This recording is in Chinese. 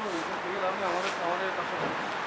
이제咱们两个在무这도당황 될.